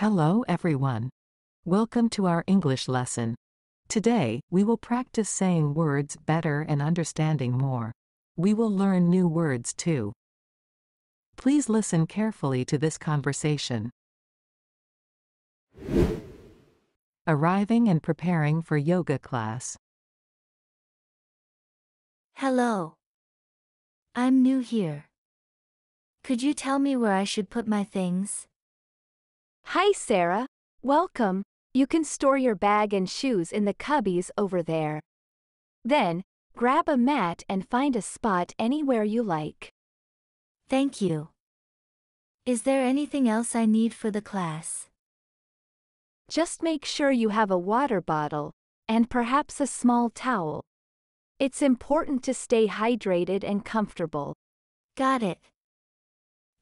Hello everyone. Welcome to our English lesson. Today, we will practice saying words better and understanding more. We will learn new words too. Please listen carefully to this conversation. Arriving and preparing for yoga class. Hello. I'm new here. Could you tell me where I should put my things? Hi, Sarah. Welcome. You can store your bag and shoes in the cubbies over there. Then, grab a mat and find a spot anywhere you like. Thank you. Is there anything else I need for the class? Just make sure you have a water bottle, and perhaps a small towel. It's important to stay hydrated and comfortable. Got it.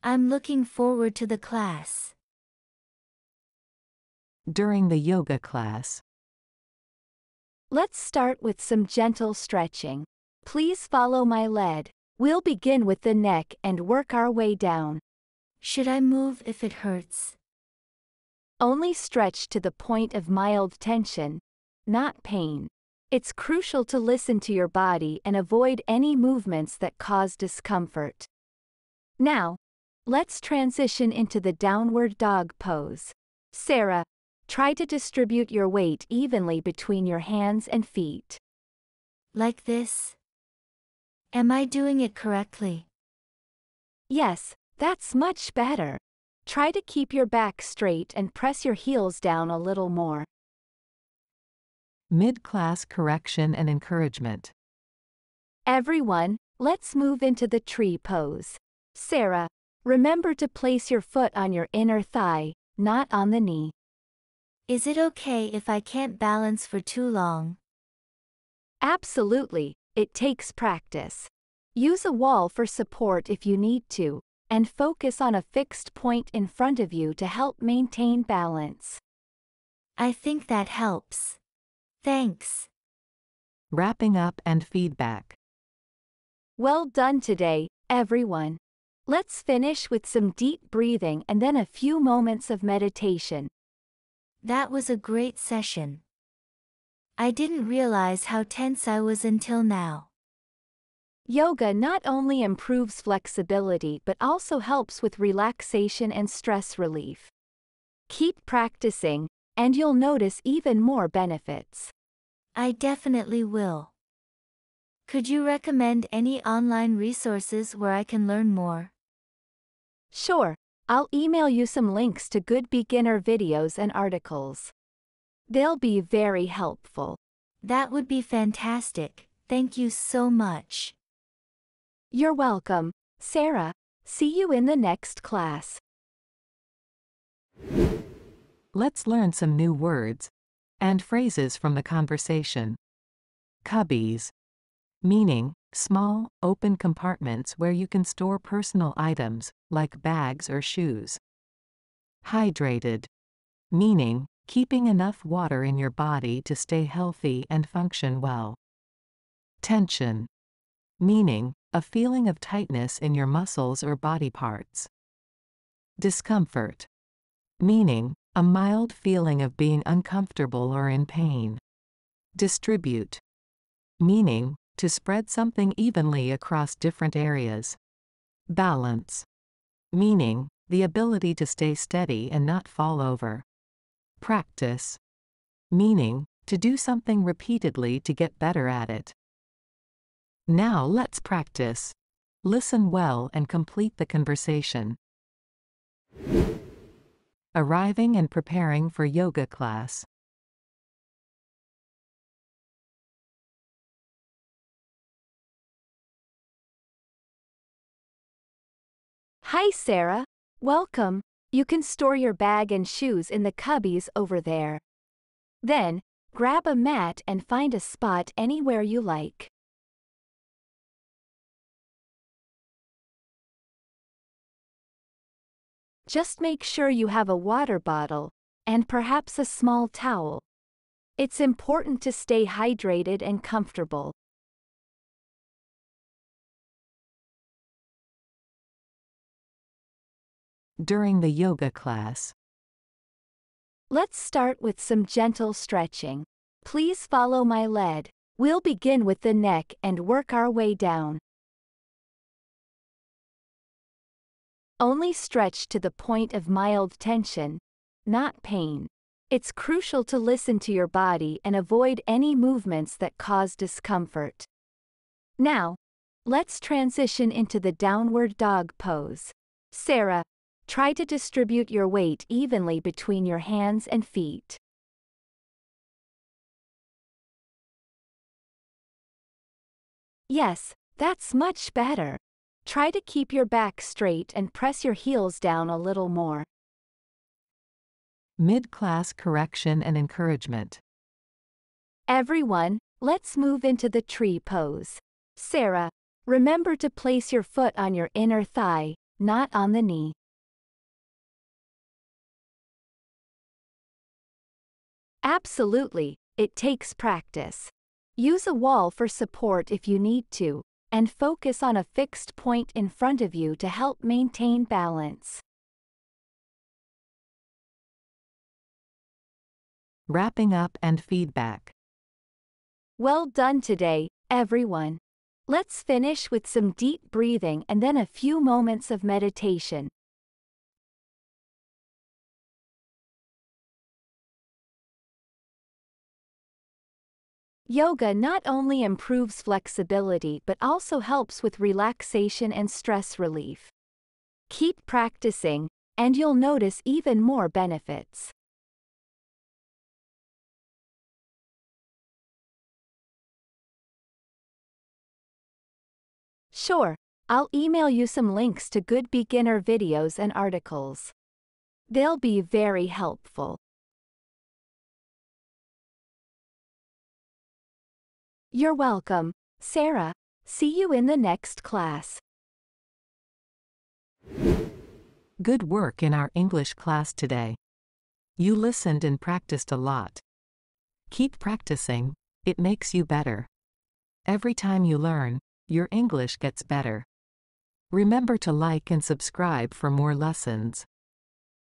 I'm looking forward to the class. During the yoga class. Let's start with some gentle stretching. Please follow my lead. We'll begin with the neck and work our way down. Should I move if it hurts? Only stretch to the point of mild tension, not pain. It's crucial to listen to your body and avoid any movements that cause discomfort. Now, let's transition into the downward dog pose. Sarah, try to distribute your weight evenly between your hands and feet. Like this? Am I doing it correctly? Yes, that's much better. Try to keep your back straight and press your heels down a little more. Mid-class correction and encouragement. Everyone, let's move into the tree pose. Sarah, remember to place your foot on your inner thigh, not on the knee. Is it okay if I can't balance for too long? Absolutely, it takes practice. Use a wall for support if you need to, and focus on a fixed point in front of you to help maintain balance. I think that helps. Thanks. Wrapping up and feedback. Well done today, everyone. Let's finish with some deep breathing and then a few moments of meditation. That was a great session. I didn't realize how tense I was until now. Yoga not only improves flexibility but also helps with relaxation and stress relief. Keep practicing, and you'll notice even more benefits. I definitely will. Could you recommend any online resources where I can learn more? Sure, I'll email you some links to good beginner videos and articles. They'll be very helpful. That would be fantastic, thank you so much. You're welcome, Sarah. See you in the next class. Let's learn some new words and phrases from the conversation. Cubbies. Meaning, small, open compartments where you can store personal items, like bags or shoes. Hydrated. Meaning, keeping enough water in your body to stay healthy and function well. Tension. Meaning, a feeling of tightness in your muscles or body parts. Discomfort. Meaning, a mild feeling of being uncomfortable or in pain. Distribute. Meaning, to spread something evenly across different areas. Balance. Meaning, the ability to stay steady and not fall over. Practice. Meaning, to do something repeatedly to get better at it. Now let's practice. Listen well and complete the conversation. Arriving and preparing for yoga class. Hi, Sarah. Welcome. You can store your bag and shoes in the cubbies over there. Then, grab a mat and find a spot anywhere you like. Just make sure you have a water bottle, and perhaps a small towel. It's important to stay hydrated and comfortable. During the yoga class. Let's start with some gentle stretching. Please follow my lead. We'll begin with the neck and work our way down. Only stretch to the point of mild tension, not pain. It's crucial to listen to your body and avoid any movements that cause discomfort. Now, let's transition into the downward dog pose. Sarah, try to distribute your weight evenly between your hands and feet. Yes, that's much better. Try to keep your back straight and press your heels down a little more. Mid-class correction and encouragement. Everyone, let's move into the tree pose. Sarah, remember to place your foot on your inner thigh, not on the knee. Absolutely, it takes practice. Use a wall for support if you need to and focus on a fixed point in front of you to help maintain balance. Wrapping up and feedback. Well done today, everyone. Let's finish with some deep breathing and then a few moments of meditation. Yoga not only improves flexibility but also helps with relaxation and stress relief. Keep practicing, and you'll notice even more benefits. Sure, I'll email you some links to good beginner videos and articles. They'll be very helpful. You're welcome, Sarah. See you in the next class. Good work in our English class today. You listened and practiced a lot. Keep practicing, it makes you better. Every time you learn, your English gets better. Remember to like and subscribe for more lessons.